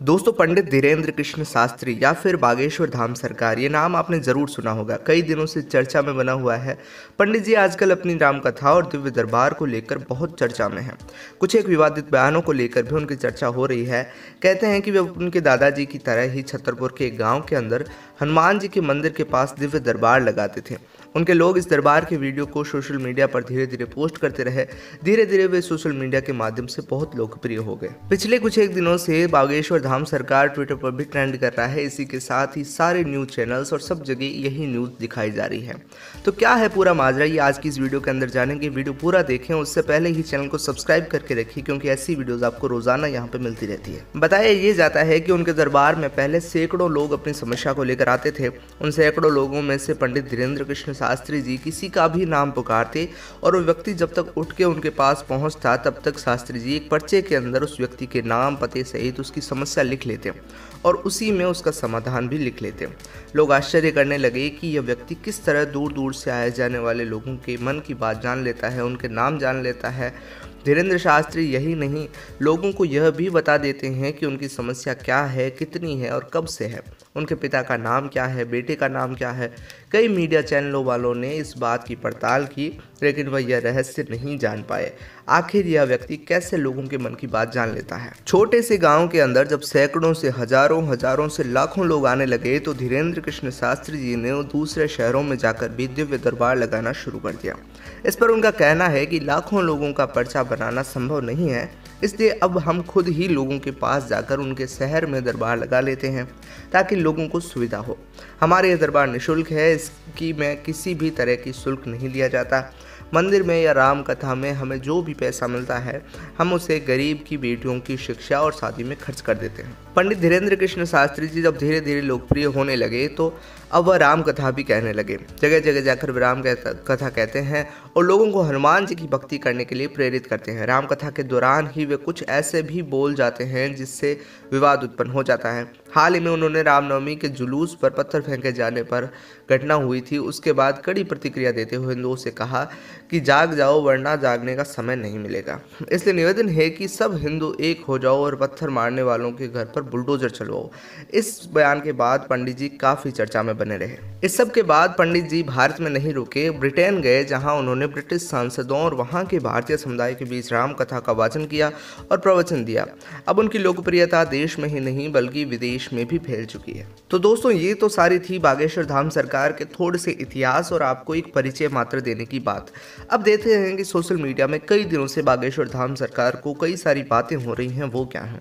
दोस्तों, पंडित धीरेन्द्र कृष्ण शास्त्री या फिर बागेश्वर धाम सरकार, ये नाम आपने ज़रूर सुना होगा। कई दिनों से चर्चा में बना हुआ है। पंडित जी आजकल अपनी राम कथा और दिव्य दरबार को लेकर बहुत चर्चा में हैं। कुछ एक विवादित बयानों को लेकर भी उनकी चर्चा हो रही है। कहते हैं कि वे उनके दादाजी की तरह ही छतरपुर के एक गाँव के अंदर हनुमान जी के मंदिर के पास दिव्य दरबार लगाते थे। उनके लोग इस दरबार के वीडियो को सोशल मीडिया पर धीरे धीरे पोस्ट करते रहे। धीरे धीरे वे सोशल मीडिया के माध्यम से बहुत लोकप्रिय हो गए। पिछले कुछ एक दिनों से बागेश्वर धाम सरकार ट्विटर पर भी ट्रेंड कर रहा है। इसी के साथ ही सारे न्यूज़ चैनल्स और सब जगह यही न्यूज़ दिखाई जा रही है। तो क्या है पूरा माजरा? ये आज की इस वीडियो के अंदर जानेंगे। वीडियो पूरा देखें। उससे पहले ही चैनल को सब्सक्राइब करके रखिए, क्योंकि ऐसी वीडियोज़ आपको रोज़ाना यहाँ पे मिलती रहती है। बताया ये जाता है कि उनके दरबार में पहले सैकड़ों लोग अपनी समस्या को लेकर आते थे। उन सैकड़ों लोगों में से पंडित धीरेन्द्र कृष्ण शास्त्री जी किसी का भी नाम पुकारते और वो व्यक्ति जब तक उठ के उनके पास पहुँचता, तब तक शास्त्री जी एक पर्चे के अंदर उस व्यक्ति के नाम, पते सहित उसकी समस्या लिख लेते और उसी में उसका समाधान भी लिख लेते। लोग आश्चर्य करने लगे कि यह व्यक्ति किस तरह दूर दूर से आए जाने वाले लोगों के मन की बात जान लेता है, उनके नाम जान लेता है। धीरेन्द्र शास्त्री यही नहीं, लोगों को यह भी बता देते हैं कि उनकी समस्या क्या है, कितनी है और कब से है। उनके पिता का नाम क्या है, बेटे का नाम क्या है? कई मीडिया चैनलों वालों ने इस बात की पड़ताल की, लेकिन वह यह रहस्य नहीं जान पाए। आखिर यह व्यक्ति कैसे लोगों के मन की बात जान लेता है? छोटे से गाँव के अंदर जब सैकड़ों से, हज़ारों हज़ारों से लाखों लोग आने लगे तो धीरेन्द्र कृष्ण शास्त्री जी ने दूसरे शहरों में जाकर भी दिव्य दरबार लगाना शुरू कर दिया। इस पर उनका कहना है कि लाखों लोगों का पर्चा बनाना संभव नहीं है। इसलिए अब हम खुद ही लोगों के पास जाकर उनके शहर में दरबार लगा लेते हैं, ताकि लोगों को सुविधा हो। हमारे ये दरबार निःशुल्क है, इसकी मैं किसी भी तरह की शुल्क नहीं लिया जाता। मंदिर में या राम कथा में हमें जो भी पैसा मिलता है, हम उसे गरीब की बेटियों की शिक्षा और शादी में खर्च कर देते हैं। पंडित धीरेन्द्र कृष्ण शास्त्री जी जब धीरे धीरे लोकप्रिय होने लगे तो अब वह राम कथा भी कहने लगे। जगह जगह जाकर वे राम कथा कहते हैं और लोगों को हनुमान जी की भक्ति करने के लिए प्रेरित करते हैं। राम कथा के दौरान ही वे कुछ ऐसे भी बोल जाते हैं जिससे विवाद उत्पन्न हो जाता है। हाल ही में उन्होंने रामनवमी के जुलूस पर पत्थर फेंके जाने पर घटना हुई थी। उसके बाद कड़ी प्रतिक्रिया देते हुए हिंदुओं से कहा कि जाग जाओ, वरना जागने का समय नहीं मिलेगा। इसलिए निवेदन है कि सब हिंदू एक हो जाओ और पत्थर मारने वालों के घर पर बुलडोजर चलवाओ। इस बयान के बाद पंडित जी काफ़ी चर्चा में बने रहे। इस सब के बाद पंडित जी भारत में नहीं रुके, ब्रिटेन गए, जहाँ उन्होंने ब्रिटिश सांसदों और वहाँ के भारतीय समुदाय के बीच राम कथा का वाचन किया और प्रवचन दिया। अब उनकी लोकप्रियता देश में ही नहीं, बल्कि विदेश में भी फैल चुकी है। तो दोस्तों, ये तो सारी थी बागेश्वर धाम सरकार के थोड़े से इतिहास और आपको एक परिचय मात्र देने की बात। अब देखते हैं कि सोशल मीडिया में कई दिनों से बागेश्वर धाम सरकार को कई सारी बातें हो रही हैं, वो क्या हैं?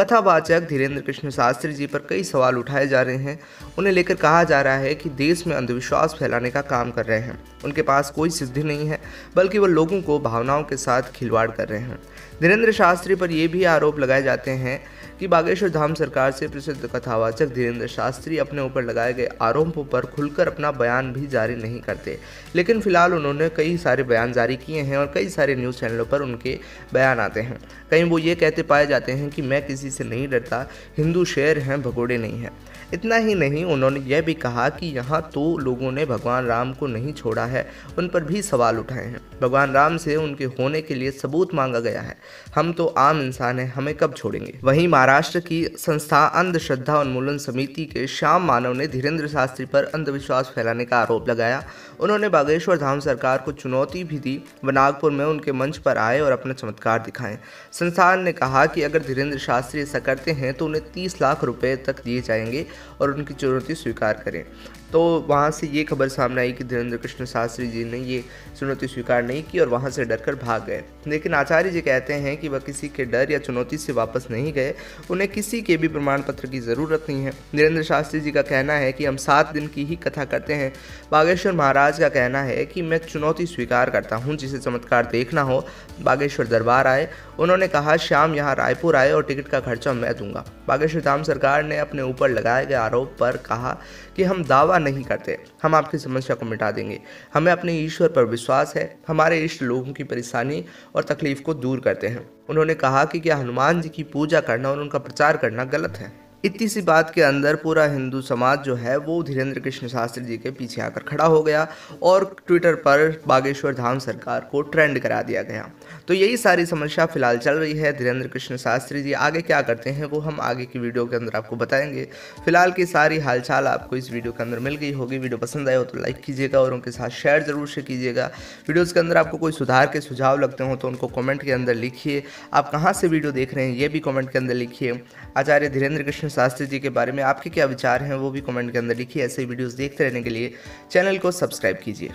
कथावाचक धीरेन्द्र कृष्ण शास्त्री जी पर कई सवाल उठाए जा रहे हैं। उन्हें लेकर कहा जा रहा है कि देश में अंधविश्वास फैलाने का काम कर रहे हैं। उनके पास कोई सिद्धि नहीं है, बल्कि वह लोगों को भावनाओं के साथ खिलवाड़ कर रहे हैं। धीरेन्द्र शास्त्री पर यह भी आरोप लगाए जाते हैं कि बागेश्वर धाम सरकार से प्रसिद्ध कथावाचक धीरेन्द्र शास्त्री अपने ऊपर लगाए गए आरोपों पर खुलकर अपना बयान भी जारी नहीं करते। लेकिन फ़िलहाल उन्होंने कई सारे बयान जारी किए हैं और कई सारे न्यूज़ चैनलों पर उनके बयान आते हैं। कहीं वो ये कहते पाए जाते हैं कि मैं किसी से नहीं डरता। हिंदू शेर हैं भगोड़े नहीं हैं। इतना ही नहीं, उन्होंने यह भी कहा कि यहाँ तो लोगों ने भगवान राम को नहीं छोड़ा है, उन पर भी सवाल उठाए हैं। भगवान राम से उनके होने के लिए सबूत मांगा गया है। हम तो आम इंसान हैं, हमें कब छोड़ेंगे? वहीं महाराष्ट्र की संस्था अंधश्रद्धा उन्मूलन समिति के श्याम मानव ने धीरेन्द्र शास्त्री पर अंधविश्वास फैलाने का आरोप लगाया। उन्होंने बागेश्वर धाम सरकार को चुनौती भी दी, व नागपुर में उनके मंच पर आए और अपने चमत्कार दिखाएँ। संस्थान ने कहा कि अगर धीरेन्द्र शास्त्री ऐसा करते हैं तो उन्हें तीस लाख रुपये तक दिए जाएँगे और उनकी चुनौती स्वीकार करें। तो वहाँ से ये खबर सामने आई कि धीरेन्द्र कृष्ण शास्त्री जी ने ये चुनौती स्वीकार नहीं की और वहाँ से डरकर भाग गए। लेकिन आचार्य जी कहते हैं कि वह किसी के डर या चुनौती से वापस नहीं गए। उन्हें किसी के भी प्रमाण पत्र की ज़रूरत नहीं है। धीरेन्द्र शास्त्री जी का कहना है कि हम सात दिन की ही कथा करते हैं। बागेश्वर महाराज का कहना है कि मैं चुनौती स्वीकार करता हूँ, जिसे चमत्कार देखना हो। बागेश्वर दरबार आए। उन्होंने कहा शाम यहाँ रायपुर आए और टिकट का खर्चा मैं दूँगा। बागेश्वर धाम सरकार ने अपने ऊपर लगाए गए आरोप पर कहा कि हम दावा नहीं करते। हम आपकी समस्या को मिटा देंगे। हमें अपने ईश्वर पर विश्वास है। हमारे इष्ट लोगों की परेशानी और तकलीफ़ को दूर करते हैं। उन्होंने कहा कि क्या हनुमान जी की पूजा करना और उनका प्रचार करना गलत है? इतनी सी बात के अंदर पूरा हिंदू समाज जो है वो धीरेन्द्र कृष्ण शास्त्री जी के पीछे आकर खड़ा हो गया और ट्विटर पर बागेश्वर धाम सरकार को ट्रेंड करा दिया गया। तो यही सारी समस्या फ़िलहाल चल रही है धीरेन्द्र कृष्ण शास्त्री जी। आगे क्या करते हैं वो हम आगे की वीडियो के अंदर आपको बताएँगे। फ़िलहाल की सारी हालचाल आपको इस वीडियो के अंदर मिल गई होगी। वीडियो पसंद आए हो तो लाइक कीजिएगा और उनके साथ शेयर ज़रूर से कीजिएगा। वीडियोज़ के अंदर आपको कोई सुधार के सुझाव लगते हो तो उनको कॉमेंट के अंदर लिखिए। आप कहाँ से वीडियो देख रहे हैं ये भी कॉमेंट के अंदर लिखिए। आचार्य धीरेन्द्र कृष्ण शास्त्री जी के बारे में आपके क्या विचार हैं, वो भी कमेंट के अंदर लिखिए। ऐसे वीडियोस देखते रहने के लिए चैनल को सब्सक्राइब कीजिए।